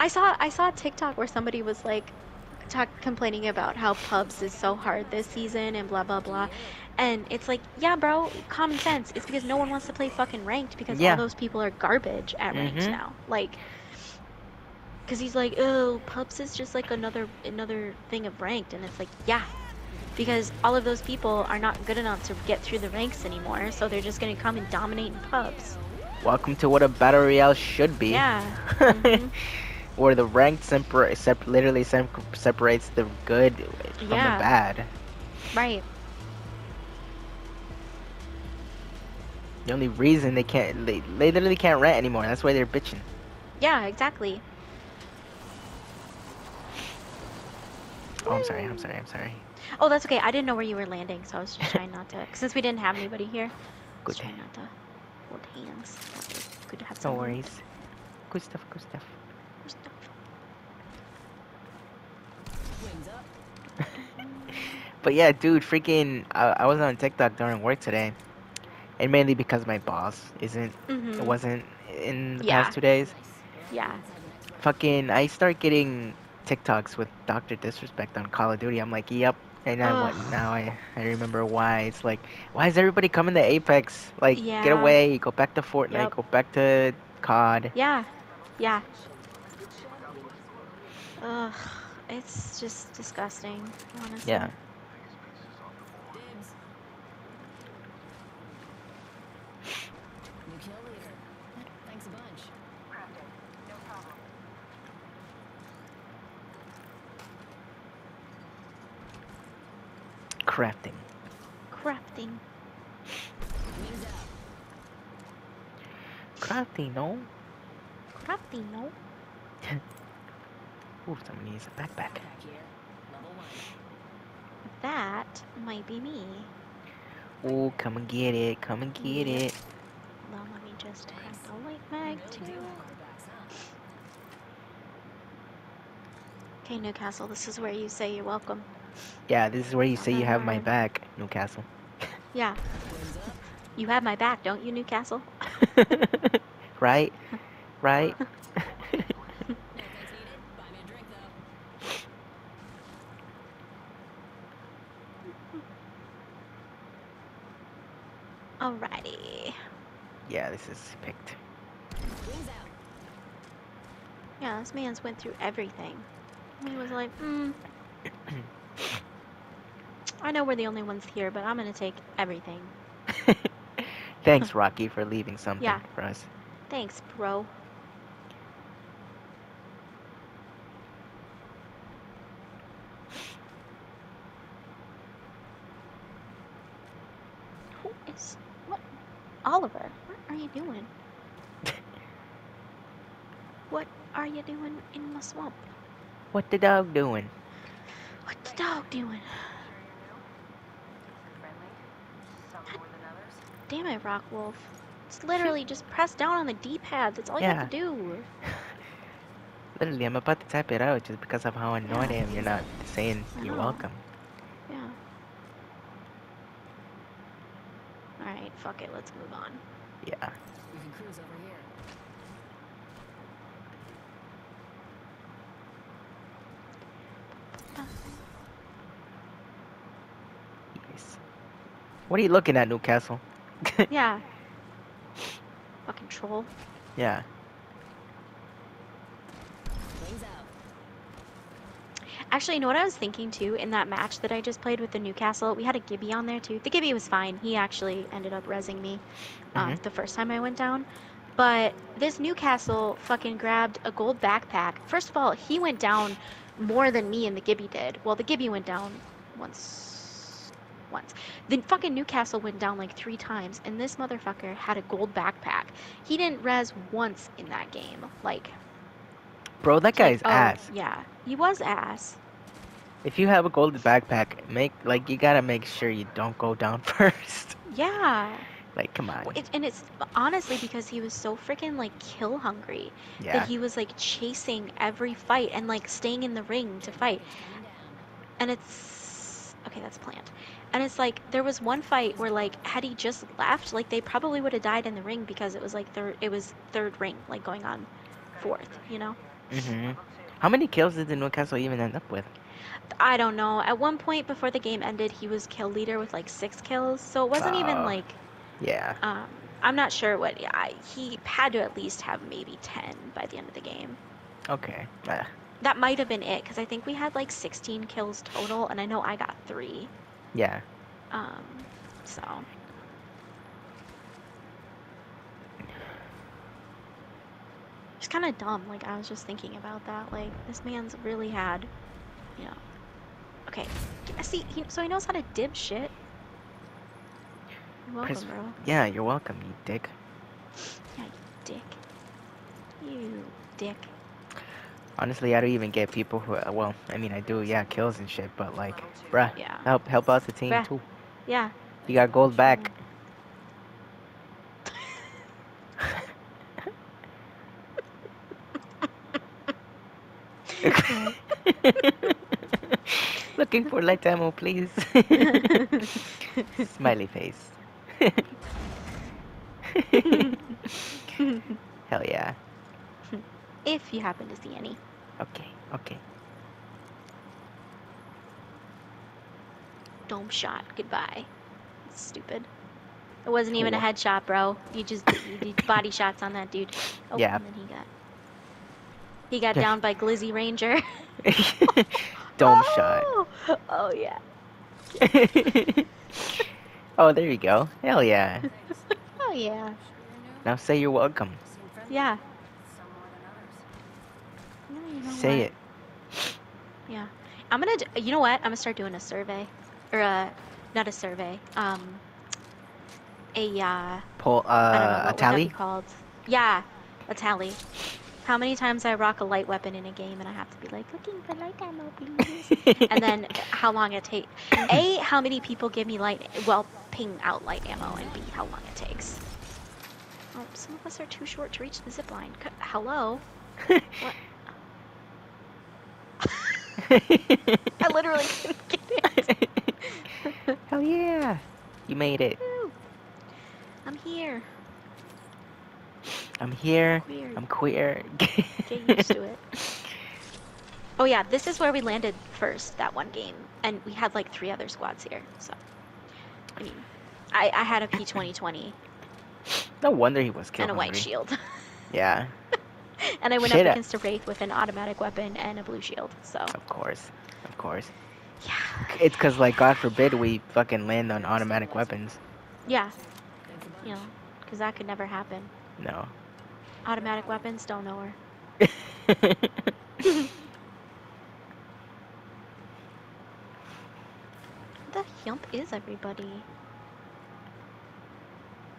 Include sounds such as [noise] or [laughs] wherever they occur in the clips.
I saw I saw a TikTok where somebody was like talk complaining about how pubs is so hard this season and blah blah blah. And it's like, yeah, bro, common sense. It's because no one wants to play fucking ranked because Yeah. all those people are garbage at ranked Mhm. now. Like cuz he's like, "Oh, pubs is just like another another thing of ranked." And it's like, yeah. Because all of those people are not good enough to get through the ranks anymore, so they're just going to come and dominate in pubs. Welcome to what a battle royale should be. Yeah. [laughs] mhm. Where the ranked separ- sep- literally sem- separates the good from Yeah. the bad. Right. The only reason they can't, they, they literally can't rent anymore. That's why they're bitching. Yeah, exactly. Oh, I'm sorry. I'm sorry. I'm sorry. Oh, that's okay. I didn't know where you were landing, so I was just trying not to. Since we didn't have anybody here, I was Good. trying not to hold hands. Good to have No someone. worries. Good stuff. Good stuff. Good stuff. [laughs] But yeah, dude, freaking, I, I was on TikTok during work today, and mainly because my boss isn't, Mhm. wasn't in the Yeah. past two days. Yeah. Fucking, I start getting TikToks with Doctor Disrespect on Call of Duty. I'm like, yep. And I what now I I remember why. It's like, why is everybody coming to Apex? Like, Yeah. get away, go back to Fortnite, Yep. go back to COD. Yeah. Yeah. Ugh. It's just disgusting, honestly. Yeah. New kill leader. Thanks a bunch. Crafting. Crafting. Crafting, no? Crafting, no? [laughs] Ooh, somebody needs a backpack. Back here. Level one. That might be me. Oh, come and get it, come and get it. Well, let me just grab the light mag too. do have our backs, huh? Okay, Newcastle, this is where you say you're welcome. Yeah, this is where you say you have my uh-huh. back, Newcastle. [laughs] Yeah, you have my back, don't you, Newcastle? [laughs] right? Right? [laughs] No thanks needed. Buy me a drink though. Alrighty. Yeah, this is picked. Yeah, this man's went through everything. He was like, hmm. [coughs] I know we're the only ones here, but I'm gonna take everything. [laughs] Thanks, Rocky, for leaving something Yeah. for us. Thanks, bro. Who is what? Oliver, what are you doing? what are you doing in the swamp? What the dog doing? What the dog doing? Damn it, Rockwolf. It's literally just press down on the D-pad. That's all you have to do. [laughs] Literally, I'm about to type it out just because of how annoyed I am. You're not saying you're welcome. Yeah. Alright, fuck it, let's move on. Yeah. We can cruise over here. Yes. What are you looking at, Newcastle? [laughs] Yeah. Fucking troll. yeah. Wings out. Actually, you know what I was thinking too? In that match that I just played with the Newcastle, we had a Gibby on there too. The Gibby was fine. He actually ended up resing me um, Mhm. the first time I went down. But this Newcastle fucking grabbed a gold backpack. First of all, he went down more than me and the Gibby did. Well, the Gibby went down once. Once. The fucking Newcastle went down like three times, and this motherfucker had a gold backpack. He didn't res once in that game. Like, Bro, that it's like, guy's oh, ass. Yeah, he was ass. If you have a gold backpack, make like you gotta make sure you don't go down [laughs] first. Yeah. like, come on. It, and it's honestly because he was so freaking like kill hungry yeah. that he was like chasing every fight and like staying in the ring to fight. And it's okay, that's planned. And it's like there was one fight where like had he just left, like they probably would have died in the ring because it was like third it was third ring, like going on fourth, you know? hmm How many kills did the Newcastle even end up with? I don't know. At one point before the game ended, he was kill leader with like six kills. So it wasn't even Oh. like Yeah. um, I'm not sure what. I, he had to at least have maybe ten by the end of the game. Okay. Uh, That might have been it because I think we had like 16 kills total, and I know I got three. yeah. Um, so it's kind of dumb. Like I was just thinking about that. Like this man's really had, you know. Okay, I see. He, so he knows how to dib shit. You're welcome, Chris- bro. Yeah, you're welcome, you dick. Yeah, you dick. You dick. Honestly, I don't even get people who. uh, Well, I mean, I do, yeah, kills and shit, but like, bruh, Yeah. help help out the team Bruh. too. Yeah. You got gold back. Looking for light ammo, please. [laughs] Smiley face. Hell yeah. if you happen to see any. Okay, okay. Dome shot. Goodbye. Stupid. It wasn't even a headshot, bro. You just you did [coughs] body shots on that dude. Oh, Yeah. And then he got he got [laughs] down by Glizzy Ranger. [laughs] Dome shot. Oh! Oh yeah. [laughs] oh, there you go. Hell yeah. [laughs] Oh yeah. Now say you're welcome. Yeah. Some more than others. No, you know Say what? it. Yeah. I'm gonna. You know what? I'm gonna start doing a survey, or a not a survey. Um. A uh. Pull I don't know uh, a would that be tally. called. Yeah, a tally. How many times I rock a light weapon in a game and I have to be like looking for light ammo, please. [laughs] and then how long it takes. A, how many people give me light, well, ping out light ammo, and B, how long it takes. Oh, some of us are too short to reach the zip line. C- Hello? [laughs] [laughs] I literally couldn't get it. Hell yeah. You made it. Woo. I'm here. I'm here. Weird. I'm queer. [laughs] Get used to it. Oh yeah, this is where we landed first that one game, and we had like three other squads here. So, I mean, I, I had a [laughs] P2020 No wonder he was killed. and a white shield, [laughs] Yeah, and I went Shit, up against a wraith with an automatic weapon and a blue shield. So, of course. Of course. yeah, It's cause like God forbid we fucking land on automatic weapons. yeah, you know, because that could never happen. No. Automatic weapons don't know her. [laughs] [laughs] The hump is everybody.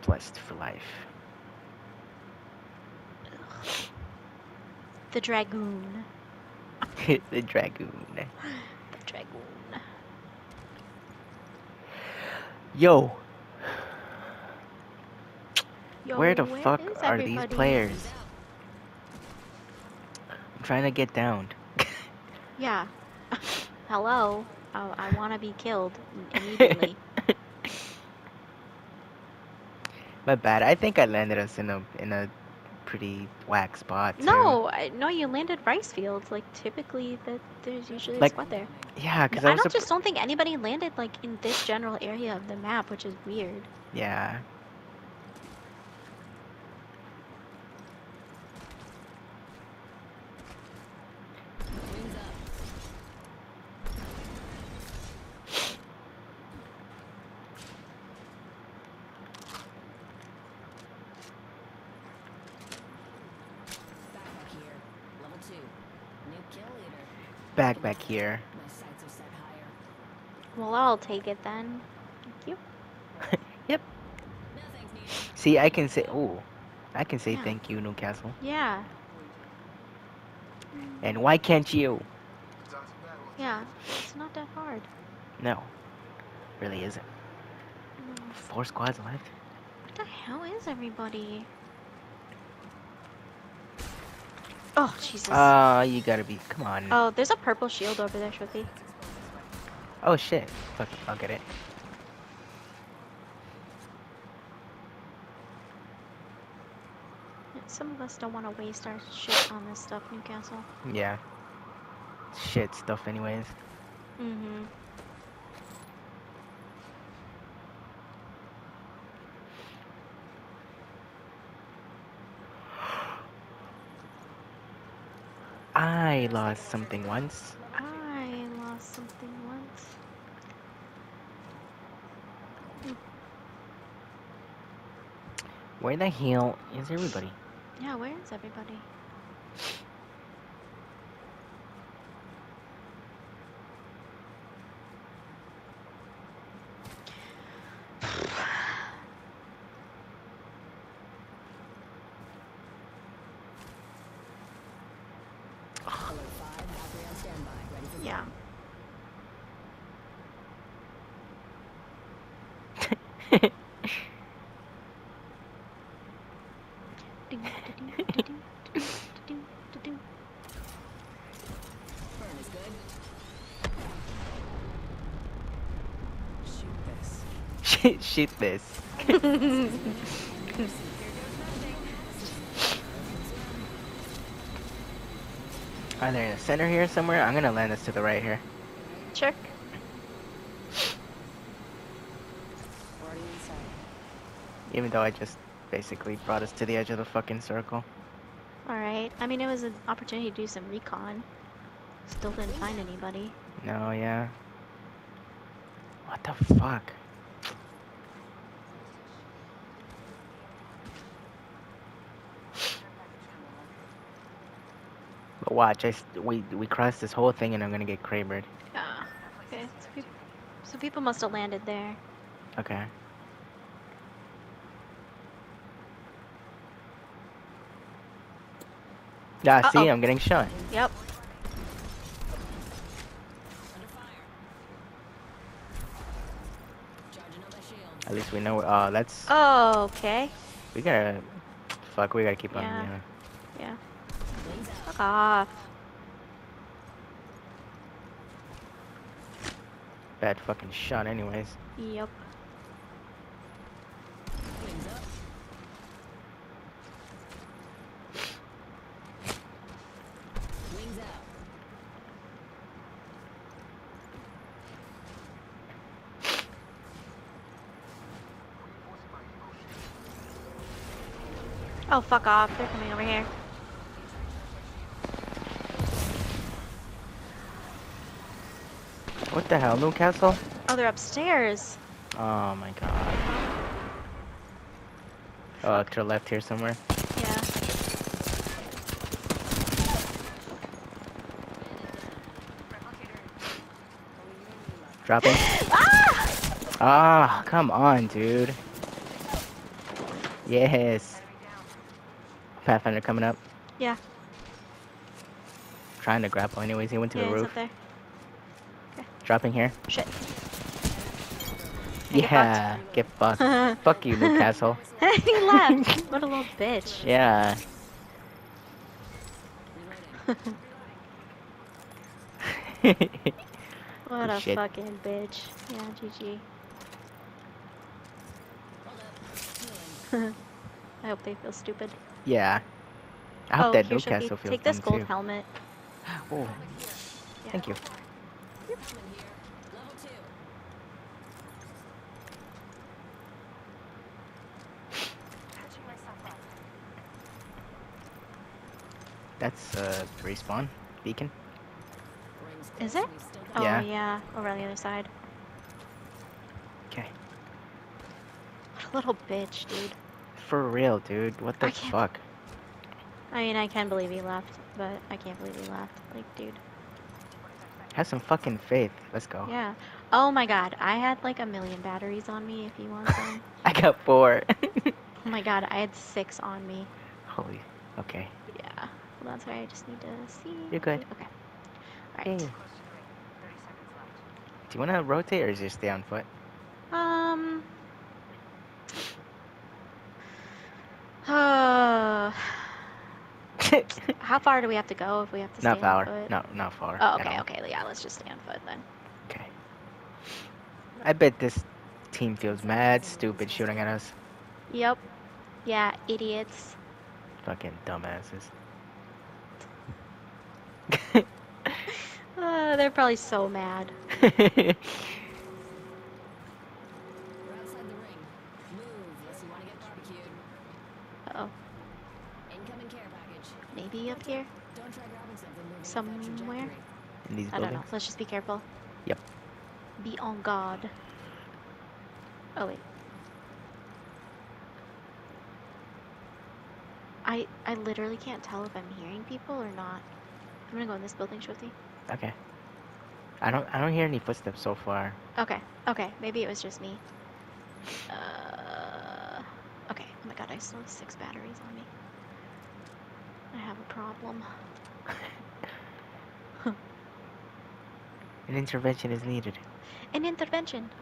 Blessed for life. The dragoon. [laughs] the dragoon. [gasps] The dragoon. Yo, Yo, where the where fuck are these players? I'm trying to get downed. [laughs] Yeah. [laughs] Hello. Oh, I, I want to be killed [laughs] immediately. My bad. I think I landed us in a in a pretty whack spot. too. no, I, no, you landed rice fields. Like typically, that there's usually Like, a spot there. Yeah, because I, I don't just don't think anybody landed like in this general area of the map, which is weird. Yeah. Wings up. Back up here. Level two. New kill leader. Back back here. My sights are set higher. Well, I'll take it then. Thank you. [laughs] Yep. No thanks, needed. See, I can say. Oh, I can say Yeah. thank you, Newcastle. Yeah. And why can't you? Yeah. It's not that hard. No, really isn't. Mm, Four squads left. What the hell is everybody? Oh Jesus. Oh, you gotta be. Come on. oh, there's a purple shield over there, Shruti. Oh shit. Fuck, I'll get it. Some of us don't want to waste our shit on this stuff, Newcastle. Yeah. Shit stuff, anyways. Mm-hmm. I lost something once. I lost something once. Where the hell is everybody? Yeah, where is everybody? Shit, [laughs] shit this. [laughs] Are they in the center here somewhere? I'm gonna land this to the right here. Sure. Already inside. Even though I just basically brought us to the edge of the fucking circle. Alright. I mean, it was an opportunity to do some recon. Still didn't find anybody. No, yeah. What the fuck? Watch, I we we crossed this whole thing and I'm gonna get Krabered. Yeah. Okay. So, so people must have landed there. Okay. Yeah, see, Uh-oh. I'm getting shot. Yep. Under fire. Charging on my shield. At least we know. Uh, that's Oh, okay. we gotta. Fuck, we gotta keep on. Yeah. Yeah. Yeah. Wings out. Fuck off. Bad fucking shot, anyways. Yep. Wings up. Wings out. Oh, fuck off. They're coming over here. What the hell, Newcastle? Oh, they're upstairs. Oh my god. Oh, to the left here somewhere. Yeah. Dropping. [gasps] Ah! Ah, come on, dude. Yes. Pathfinder coming up. Yeah. Trying to grapple anyways. He went to yeah, the roof. Dropping here. Shit. Hey, get Yeah, get fucked. [laughs] Fuck you, Newcastle. [laughs] he left. What a little bitch. Yeah. [laughs] What a shit. fucking bitch. Yeah, GG. Hold up. Healing. I hope they feel stupid. yeah. I hope oh, that Shoki, Newcastle feels Take this gold too. helmet. [gasps] Oh, Yeah. thank you. Coming That's uh respawn beacon. Is it? Oh, Yeah. yeah. Over on the other side. Okay. What a little bitch, dude. For real, dude. What the I fuck? I mean, I can believe he left, but I can't believe he left. Like, dude. Have some fucking faith. Let's go. Yeah. Oh my god, I had like a million batteries on me if you want [laughs] some. I got four. [laughs] oh my god, I had six on me. Holy. Okay. Yeah. Well, that's why I just need to see. You're good. Okay. Alright. Do you want to rotate or just stay on foot? Um. Uh, [sighs] how far do we have to go if we have to not stay on foot? Not far. No, not far. Oh, okay, okay. Yeah, let's just stay on foot then. Okay. I bet this team feels mad stupid shooting at us. Yep. Yeah, idiots. Fucking dumbasses. Uh, they're probably so mad. We're outside the ring. Move unless you want to get barbecued. Uh oh. Incoming care package. Maybe up here? Don't try grabbing something moving at that Somewhere? In these I don't know. Let's just be careful. Yep. Be on guard. Oh wait. I I literally can't tell if I'm hearing people or not. I'm gonna go in this building, Shwifty. Okay. I don't I don't hear any footsteps so far. Okay. Okay. Maybe it was just me. Uh. Okay. Oh my god, I still have six batteries on me. I have a problem. [laughs] An intervention is needed. An intervention.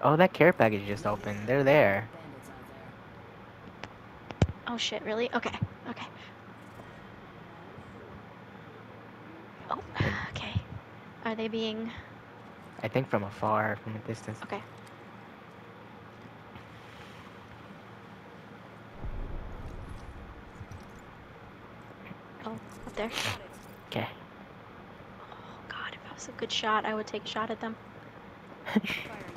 Oh, that care package just opened. They're there. Oh shit, really? Okay, okay. Oh, [sighs] okay. Are they being. I think from afar, from a distance. Okay. Oh, up there. Okay. Oh god, if I was a good shot, I would take a shot at them. [laughs]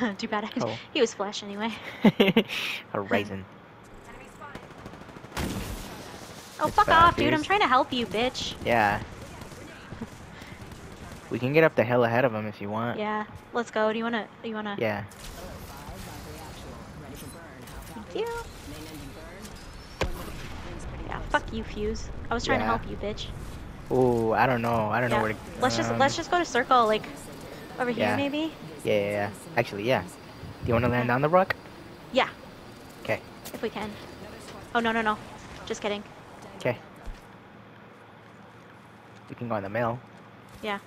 [laughs] Too bad I Oh. he was flesh anyway. [laughs] A Horizon. Oh, It's fuck off, dude. I'm trying to help you, bitch. Yeah. We can get up the hill ahead of them if you want. Yeah, let's go. Do you wanna? Do you wanna? Yeah. Alert 5, Valkyrie actual. Ready for burn. How Thank you. Main engine burn. One minute. Ring's pretty Yeah, fuck you, Fuse. I was trying to help you, bitch. Ooh, I don't know. I don't know where to. Let's just um, let's just go to circle, like over Yeah. here, maybe. Yeah, yeah, yeah. Actually, yeah. Do you want to land on the rock? Yeah. Okay. If we can. Oh no no no, just kidding. Okay. We can go on the mill. Yeah.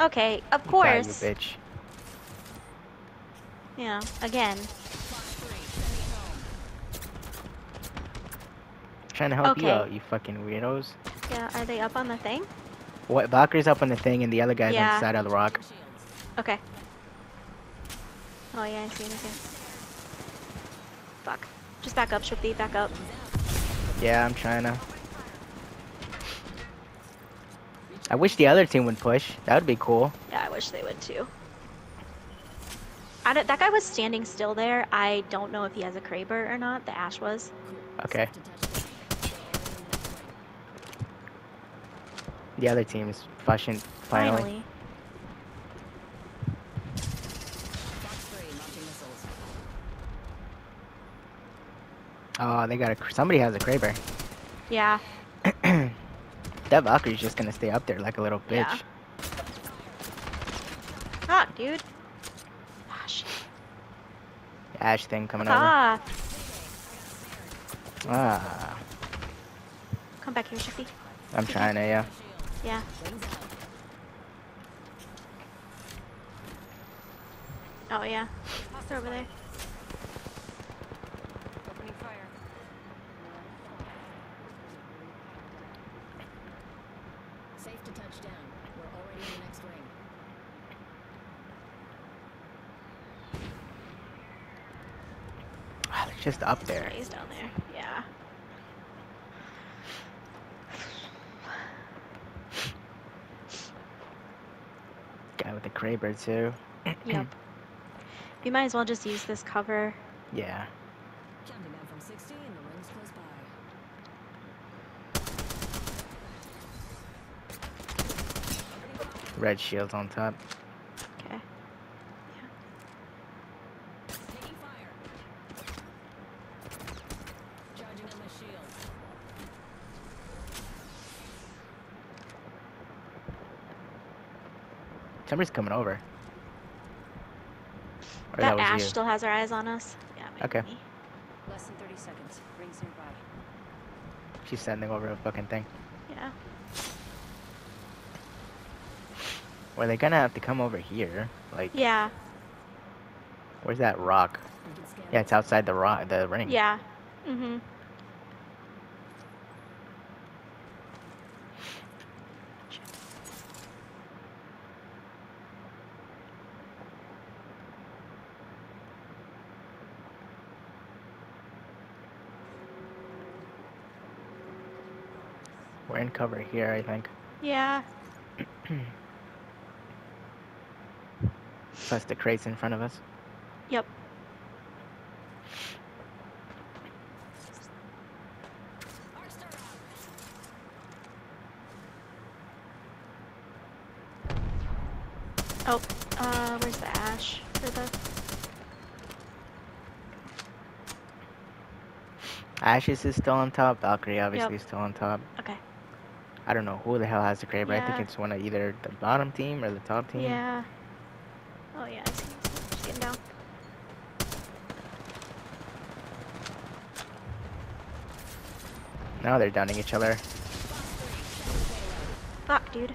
Okay, of you, course. bitch. Yeah, again. Trying to help you out, you fucking weirdos. Yeah, are they up on the thing? What? Valkyrie's up on the thing, and the other guy's on the side of the rock. Okay. Oh yeah, I see him. Him. Fuck. Just back up, Shwifty. Back up. Yeah, I'm trying to. I wish the other team would push. That would be cool. Yeah, I wish they would too. I don't, that guy was standing still there. I don't know if he has a Kraber or not. The Ash was. Okay. To touchdown. The other team is pushing finally. Finally. Fox 3, launching missiles. Oh, they got a. Somebody has a Kraber. Yeah. [clears throat] that Valkyrie's just gonna stay up there like a little bitch. Yeah. Ah, dude. Ah, shit. Ash thing coming over. Ah. Ah, Come back here, Shwifty. I'm trying to, yeah. Yeah. Oh yeah. They're over there. Opening fire. Safe to touch down. We're already in the next ring. Ah, they're just up there. He's down there. Yeah. Guy with the Kraber too. Yep. We might as well just use this cover. Yeah. Counting down from 60 and the ring's close by. Red shields on top. Okay. Taking fire. Charging on my shield. Somebody's coming over. Or that was Ash you. still has her eyes on us. Yeah. Might Okay. Me. Less than 30 seconds. Rings nearby. She's sending over a fucking thing. Yeah. Or they're gonna have to come over here. Like, Yeah. Where's that rock? We can scan Yeah, it's outside the rock, the ring. Yeah. Mm-hmm. We're in cover here, I think. Yeah. [clears throat] Plus the crates in front of us. Yep. Oh, uh, where's the ash for the? Ashes is still on top. Valkyrie obviously Yep. is still on top. Okay. I don't know who the hell has the crate, but I think it's one of either the bottom team or the top team. Yeah. Oh yeah, I see. Just getting down. Now they're downing each other. Fuck, dude.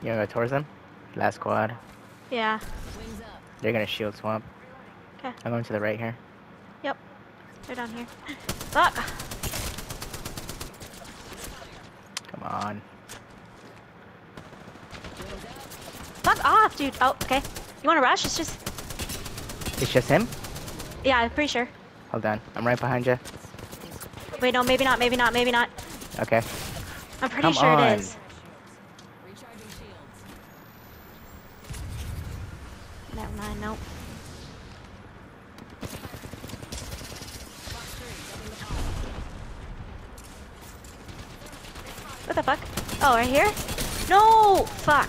You wanna go towards them? Last squad. Yeah. They're gonna shield swamp. 'Kay. I'm going to the right here. They're down here. Fuck. Come on. Fuck off, dude. Oh, okay. You want to rush? It's just. It's just him? Yeah, I'm pretty sure. Hold on. I'm right behind you. Wait, no, maybe not. Maybe not. Maybe not. Okay. I'm pretty Come sure on. it is. Never mind. Nope. Fox three, jumping the pile. What the fuck? Oh, right here? No! Fuck.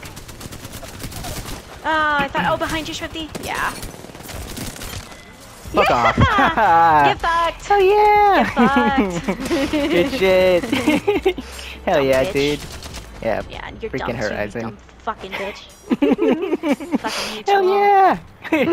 Ah, I thought. Oh, behind you, Shwifty. Yeah. Fuck yeah! off. [laughs] Get fucked. Hell yeah! Get fucked. [laughs] Good shit. [laughs] Hell Dumb yeah, bitch. dude. Yeah. Yeah, and you're Freaking dumb too, you dumb fucking bitch. Fucking Hell yeah!